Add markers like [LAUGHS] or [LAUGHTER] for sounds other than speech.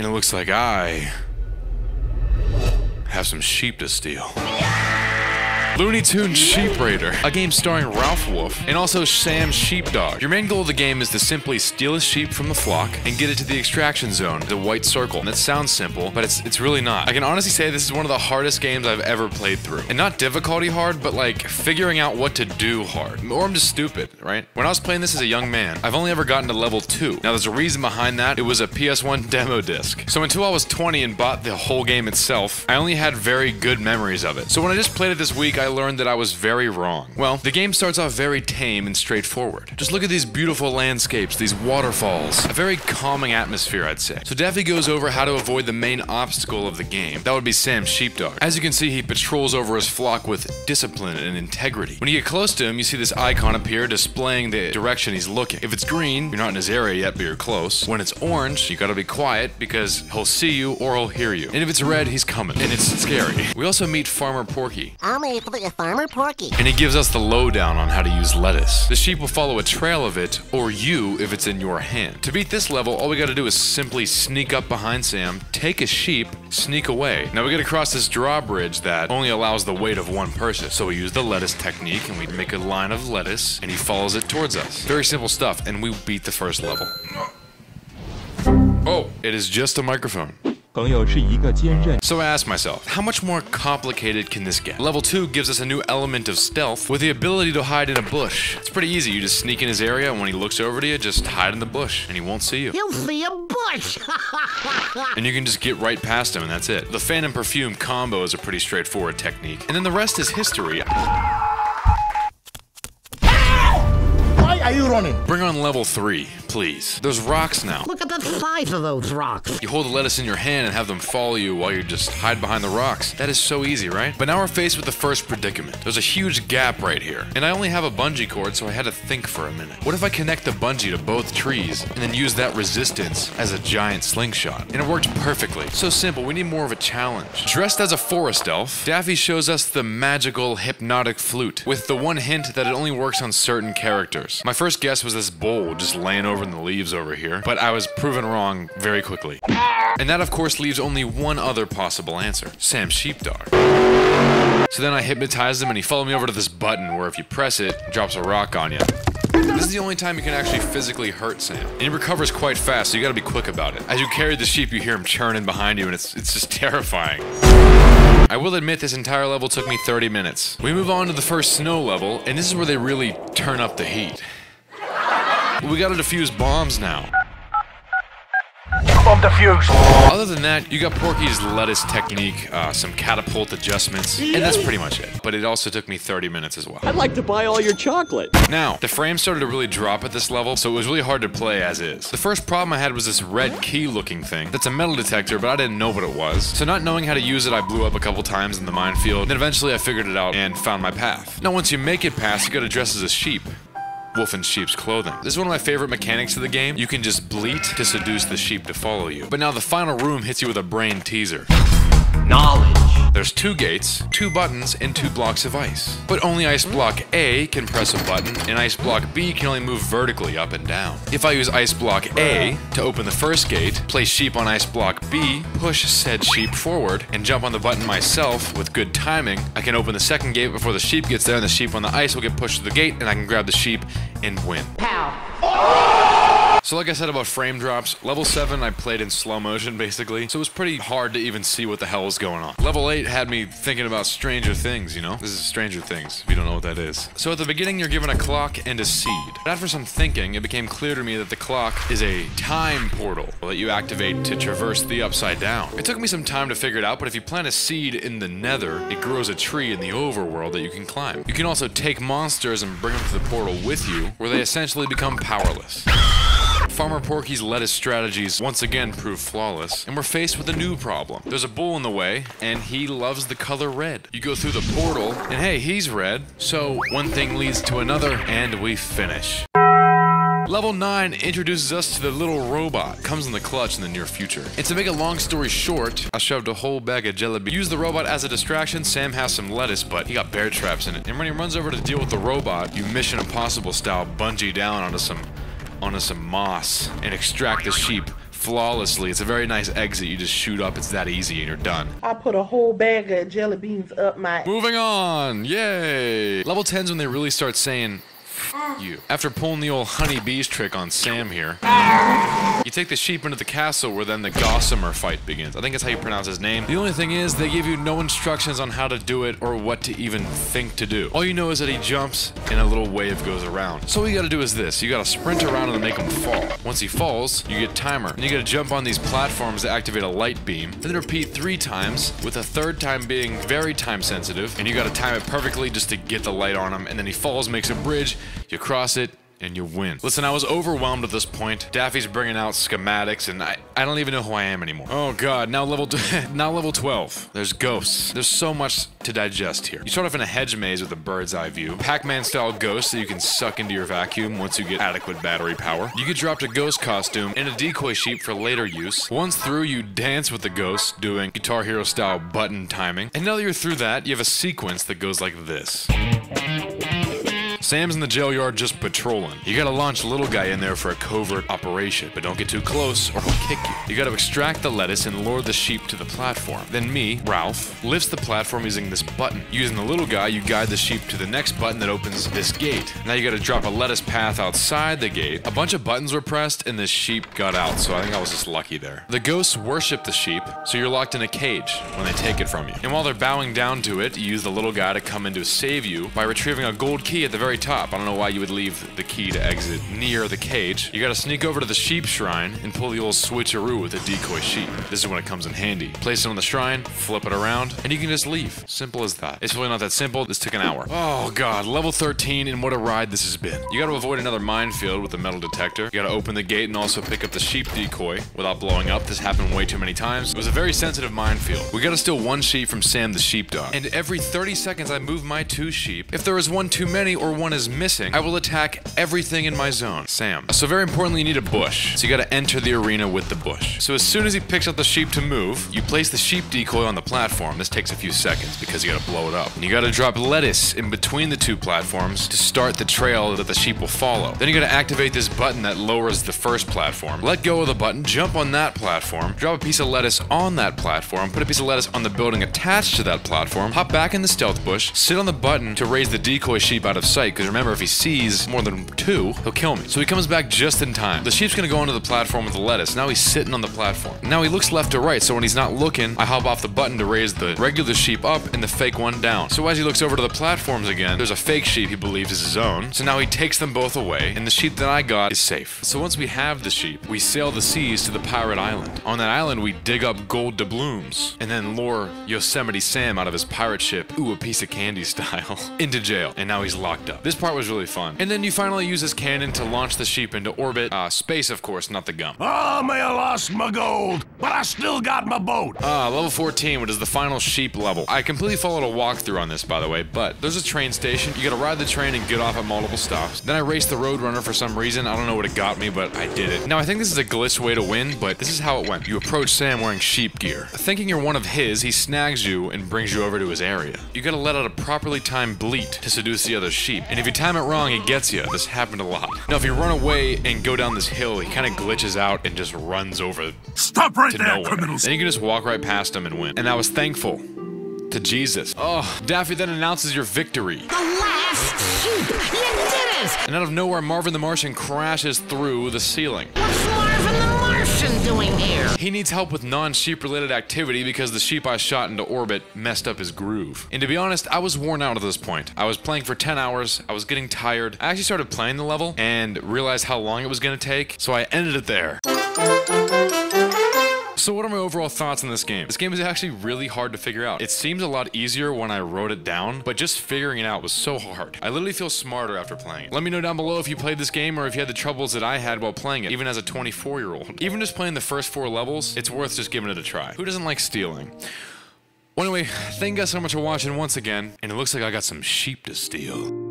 And it looks like I have some sheep to steal. Looney Tunes Sheep Raider, a game starring Ralph Wolf and also Sam Sheepdog. Your main goal of the game is to simply steal a sheep from the flock and get it to the extraction zone, the white circle. And that sounds simple, but it's it's really not. I can honestly say this is one of the hardest games I've ever played through. And not difficulty hard, but like figuring out what to do hard. Or I'm just stupid, right? When I was playing this as a young man, I've only ever gotten to level 2. Now there's a reason behind that. It was a PS1 demo disc. So until I was 20 and bought the whole game itself, I only had very good memories of it. So when I just played it this week, I learned that I was very wrong. Well, the game starts off very tame and straightforward. Just look at these beautiful landscapes, these waterfalls. A very calming atmosphere, I'd say. So Daffy goes over how to avoid the main obstacle of the game. That would be Sam's sheepdog. As you can see, he patrols over his flock with discipline and integrity. When you get close to him, you see this icon appear displaying the direction he's looking. If it's green, you're not in his area yet, but you're close. When it's orange, you gotta be quiet because he'll see you or he'll hear you. And if it's red, he's coming. And it's scary. We also meet Farmer Porky. A farmer porky. And he gives us the lowdown on how to use lettuce. The sheep will follow a trail of it, or you if it's in your hand. To beat this level, all we gotta do is simply sneak up behind Sam, take a sheep, sneak away. Now we gotta cross this drawbridge that only allows the weight of one person. So we use the lettuce technique and we make a line of lettuce and he follows it towards us. Very simple stuff, and we beat the first level. Oh, it is just a microphone. 朋友是一个坚韧。 So I asked myself, how much more complicated can this get? Level 2 gives us a new element of stealth with the ability to hide in a bush. It's pretty easy, you just sneak in his area and when he looks over to you, just hide in the bush and he won't see you. You'll see a bush. [LAUGHS] And you can just get right past him and that's it. The fan and perfume combo is a pretty straightforward technique. And then the rest is history. Why are you running? Bring on level 3, please. There's rocks now. Look at the size of those rocks. You hold the lettuce in your hand and have them follow you while you just hide behind the rocks. That is so easy, right? But now we're faced with the first predicament. There's a huge gap right here, and I only have a bungee cord, so I had to think for a minute. What if I connect the bungee to both trees and then use that resistance as a giant slingshot? And it worked perfectly. So simple, we need more of a challenge. Dressed as a forest elf, Daffy shows us the magical hypnotic flute, with the one hint that it only works on certain characters. My first guess was this bowl just laying over in the leaves over here, but I was proven wrong very quickly. And that, of course, leaves only one other possible answer Sam Sheepdog. So then I hypnotized him and he followed me over to this button where if you press it, it drops a rock on you. This is the only time you can actually physically hurt Sam. And he recovers quite fast, so you gotta be quick about it. As you carry the sheep, you hear him churning behind you, and it's, it's just [LAUGHS] terrifying. I will admit this entire level took me 30 minutes. We move on to the first snow level, and this is where they really turn up the heat. We gotta defuse bombs now. Bomb defused. Other than that, you got Porky's lettuce technique, uh, some catapult adjustments, and that's pretty much it. But it also took me 30 minutes as well. I'd like to buy all your chocolate. Now, the frame started to really drop at this level, so it was really hard to play as is. The first problem I had was this red key looking thing. That's a metal detector, but I didn't know what it was. So not knowing how to use it, I blew up a couple times in the minefield. Then eventually I figured it out and found my path. Now once you make it past, you gotta dress as a sheep. Wolf in sheep's clothing. This is one of my favorite mechanics of the game. You can just bleat to seduce the sheep to follow you. But now the final room hits you with a brain teaser. Knowledge. There's two gates, two buttons, and two blocks of ice. But only ice block A can press a button, and ice block B can only move vertically up and down. If I use ice block A to open the first gate, place sheep on ice block B, push said sheep forward, and jump on the button myself with good timing, I can open the second gate before the sheep gets there, and the sheep on the ice will get pushed to the gate, and I can grab the sheep and win. Oh! So like I said about frame drops, level 7 I played in slow motion basically, so it was pretty hard to even see what the hell was going on. Level 8 had me thinking about Stranger Things, you know? This is Stranger Things, if you don't know what that is. So at the beginning you're given a clock and a seed. But after some thinking, it became clear to me that the clock is a time portal that you activate to traverse the upside down. It took me some time to figure it out, but if you plant a seed in the nether, it grows a tree in the overworld that you can climb. You can also take monsters and bring them to the portal with you, where they essentially become powerless. Farmer Porky's lettuce strategies once again prove flawless, and we're faced with a new problem. There's a bull in the way, and he loves the color red. You go through the portal, and hey, he's red, so one thing leads to another, and we finish. Level 9 introduces us to the little robot. Comes in the clutch in the near future. And to make a long story short, I shoved a whole bag of jelly beans. Used the robot as a distraction. Sam has some lettuce, but he got bear traps in it. And when he runs over to deal with the robot, you Mission Impossible style bungee down onto some onto some moss and extract the sheep flawlessly. It's a very nice exit. You just shoot up. It's that easy and you're done. I put a whole bag of jelly beans up my. Moving on. Yay. Level 10's when they really start saying "F- you. After pulling the old honey bees trick on Sam here, you take the sheep into the castle where then the Gossamer fight begins. I think that's how you pronounce his name. The only thing is, they give you no instructions on how to do it or what to even think to do. All you know is that he jumps and a little wave goes around. So all you gotta do is this. You gotta sprint around and make him fall. Once he falls, you get timer. And you gotta jump on these platforms to activate a light beam. And then repeat three times, with a third time being very time sensitive. And you gotta time it perfectly just to get the light on him. And then he falls, makes a bridge, you cross it, and you win. Listen, I was overwhelmed at this point. Daffy's bringing out schematics, and I, I don't even know who I am anymore. Oh god, now level [LAUGHS] now level 12. There's ghosts. There's so much to digest here. You start off in a hedge maze with a bird's eye view. Pac-Man style ghosts that you can suck into your vacuum once you get adequate battery power. You get dropped a ghost costume and a decoy sheep for later use. Once through, you dance with the ghosts, doing Guitar Hero style button timing. And now that you're through that, you have a sequence that goes like this. Sam's in the jail yard just patrolling. You gotta launch little guy in there for a covert operation, but don't get too close or he'll kick you. You gotta extract the lettuce and lure the sheep to the platform. Then me, Ralph, lifts the platform using this button. Using the little guy, you guide the sheep to the next button that opens this gate. Now you gotta drop a lettuce path outside the gate. A bunch of buttons were pressed and the sheep got out, so I think I was just lucky there. The ghosts worship the sheep, so you're locked in a cage when they take it from you. And while they're bowing down to it, you use the little guy to come in to save you by retrieving a gold key at the very top. I don't know why you would leave the key to exit near the cage. You gotta sneak over to the sheep shrine and pull the old switcheroo with a decoy sheep. This is when it comes in handy. Place it on the shrine, flip it around, and you can just leave. Simple as that. It's really not that simple. This took an hour. Oh god, level 13, and what a ride this has been. You gotta avoid another minefield with the metal detector. You gotta open the gate and also pick up the sheep decoy without blowing up. This happened way too many times. It was a very sensitive minefield. We gotta steal one sheep from Sam the sheepdog. And every 30 seconds I move my two sheep. If there is one too many or one is missing, I will attack everything in my zone. Sam. So very importantly, you need a bush. So you gotta enter the arena with the bush. So as soon as he picks up the sheep to move, you place the sheep decoy on the platform. This takes a few seconds because you gotta blow it up. And you gotta drop lettuce in between the two platforms to start the trail that the sheep will follow. Then you gotta activate this button that lowers the first platform. Let go of the button, jump on that platform, drop a piece of lettuce on that platform, put a piece of lettuce on the building attached to that platform, hop back in the stealth bush, sit on the button to raise the decoy sheep out of sight, because remember, if he sees more than two, he'll kill me. So he comes back just in time. The sheep's gonna go onto the platform with the lettuce. Now he's sitting on the platform. Now he looks left to right, so when he's not looking, I hop off the button to raise the regular sheep up and the fake one down. So as he looks over to the platforms again, there's a fake sheep he believes is his own. So now he takes them both away, and the sheep that I got is safe. So once we have the sheep, we sail the seas to the pirate island. On that island, we dig up gold doubloons, and then lure Yosemite Sam out of his pirate ship, ooh, a piece of candy [LAUGHS] style, [LAUGHS] into jail. And now he's locked up. This part was really fun. And then you finally use his cannon to launch the sheep into orbit. Uh, space, of course, not the gum. Oh, may I lost my gold, but I still got my boat. Ah, level 14, which is the final sheep level. I completely followed a walkthrough on this, by the way, but there's a train station. You gotta ride the train and get off at multiple stops. Then I raced the Roadrunner for some reason. I don't know what it got me, but I did it. Now, I think this is a glitch way to win, but this is how it went. You approach Sam wearing sheep gear. Thinking you're one of his, he snags you and brings you over to his area. You gotta let out a properly timed bleat to seduce the other sheep. And if you time it wrong, he gets you. This happened a lot. Now, if you run away and go down this hill, he kind of glitches out and just runs over Stop right to there, nowhere. criminals. Then you can just walk right past him and win. And I was thankful to Jesus. Oh, Daffy then announces your victory. The last sheep! You did it! And out of nowhere, Marvin the Martian crashes through the ceiling. Martian doing here? He needs help with non sheep related activity because the sheep I shot into orbit messed up his groove. And to be honest, I was worn out at this point. I was playing for 10 hours, I was getting tired. I actually started playing the level and realized how long it was gonna take, so I ended it there. So what are my overall thoughts on this game? This game is actually really hard to figure out. It seems a lot easier when I wrote it down, but just figuring it out was so hard. I literally feel smarter after playing it. Let me know down below if you played this game or if you had the troubles that I had while playing it, even as a 24 year old. [LAUGHS] Even just playing the first four levels, it's worth just giving it a try. Who doesn't like stealing? Well, anyway, thank you guys so much for watching once again, and it looks like I got some sheep to steal.